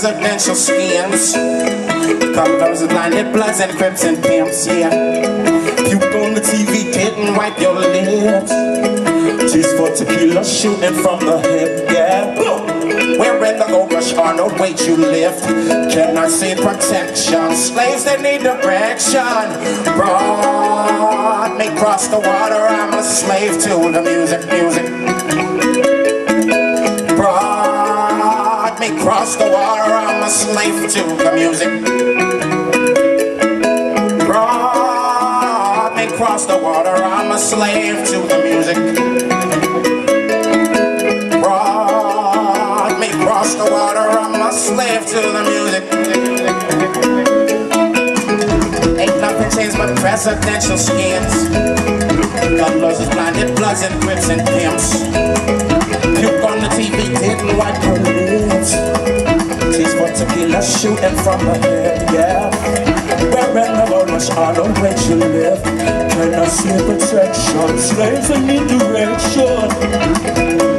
Presidential schemes. Colors of blinded bloods and crips and pimps, yeah. Puke on the TV, didn't wipe your lips. Cheese for tequila, shooting from the hip, yeah. we're in the gold rush the weight you lift. Can I see protection? Slaves that need direction. Brought me cross the water, I'm a slave to the music, music. Cross the water, I'm a slave to the music. Brought me cross the water, I'm a slave to the music. Brought me cross the water, I'm a slave to the music. Ain't nothing changed but presidential skins. Colors is blinded bloods and crips and pimps. From the hip, yeah. The bonus on the way you live. Can I see protection? Slaves in need direction.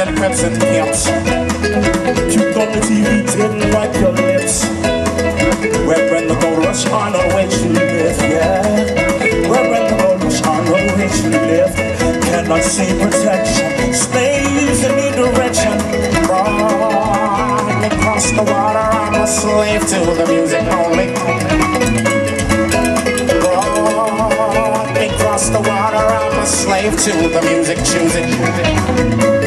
And crips and pimps. Cute on the TV, didn't wipe your lips. Wearing the gold rush on the way to live, yeah. Wearing the gold rush on the way to live. Cannot see protection. Slaves in need direction. Run across the water, I'm a slave to the music only. Run across the water, I'm a slave to the music, choosing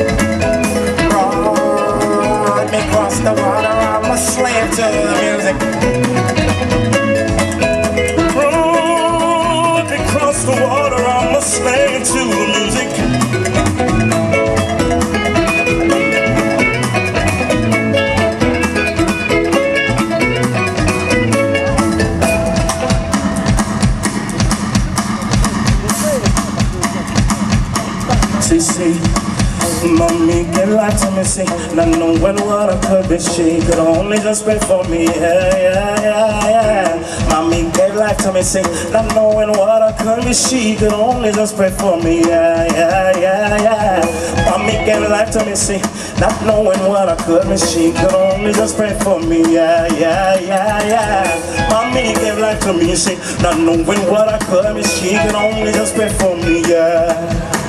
Mommy, get life to me, see. Not knowing what I could be She could only just pray for me, yeah, yeah, yeah, yeah. Mommy, get life to me, see. Not knowing what I could be She could only just pray for me, yeah, yeah, yeah, yeah. Mommy, get life to me, see. Not knowing what I could be She could only just pray for me, yeah, yeah, yeah, yeah. Mommy, give life to me, see. Not knowing what I could be She could only just pray for me, yeah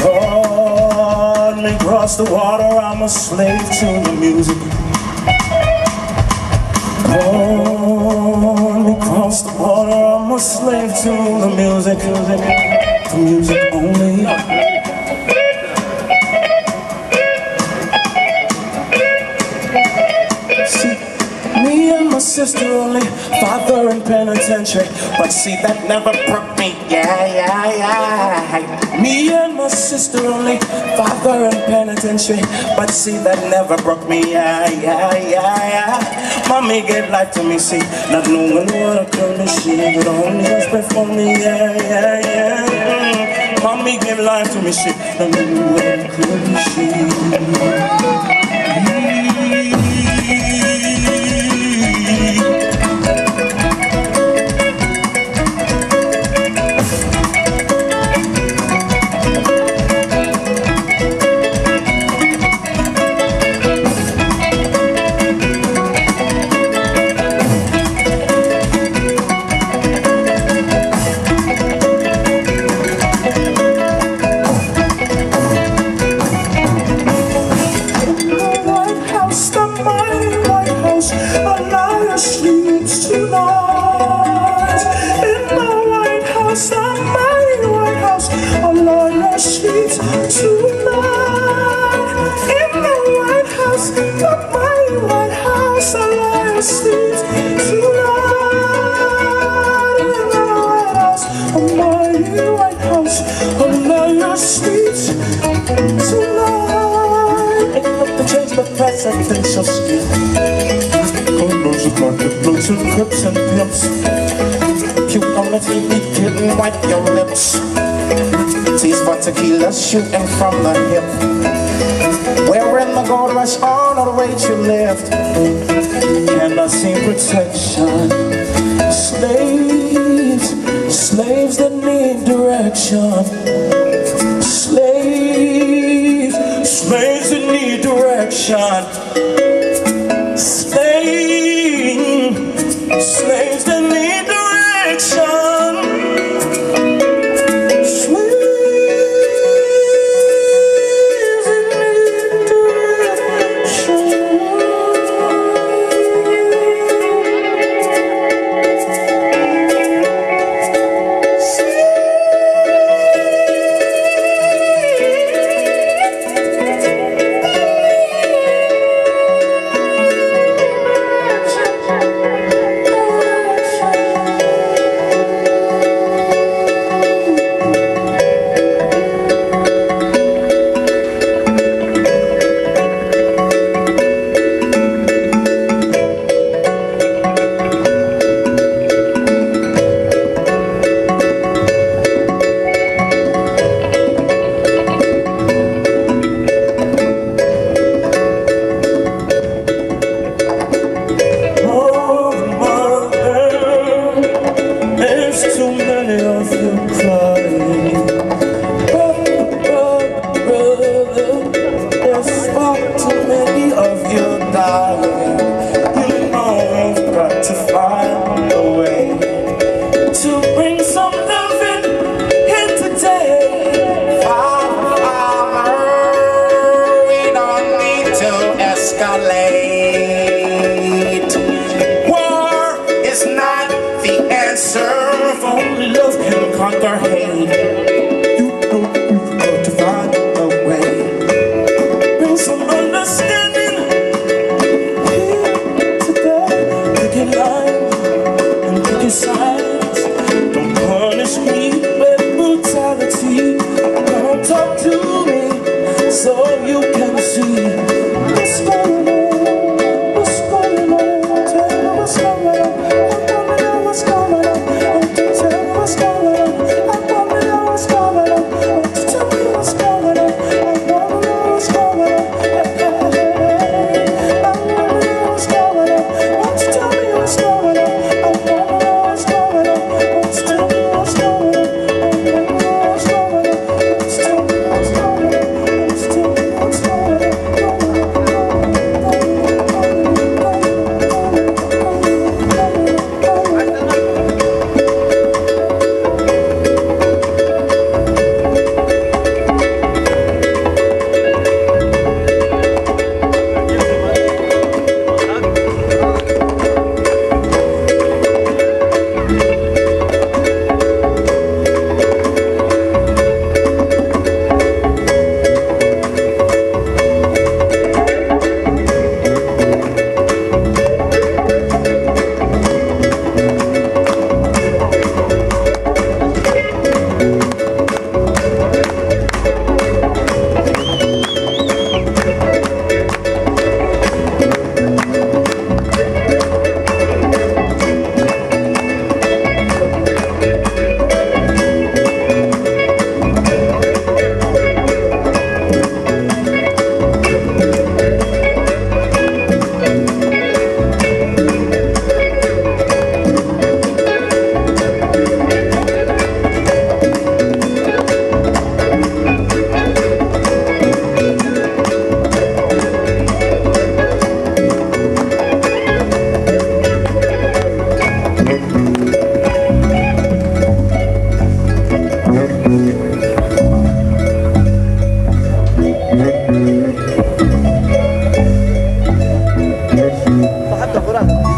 Me across the water, I'm a slave to the music. Me across the water, I'm a slave to the music. The music only. Sister only, father in penitentiary. But see, that never broke me, yeah, yeah, yeah. Me and my sister only, father in penitentiary. But see, that never broke me, yeah, yeah, yeah, yeah. Mommy gave life to me, see, not knowing what I could she would only just for me, yeah, yeah, yeah. Mm. Mommy gave life to me, she, not knowing what I could she. streets tonight. In the White House, I'm White House. Along the streets tonight. In the White House, I'm White House. Along the streets tonight. In the White House, I'm White House. Along the streets tonight. Picking up the change, but presidential skin some clips and pimps the didn't wipe your lips. Tease for tequila shooting from the hip. We're in the gold rush all the way to left And I see protection Slaves, slaves that need direction. Slaves, slaves that need direction. 거라는 거예요.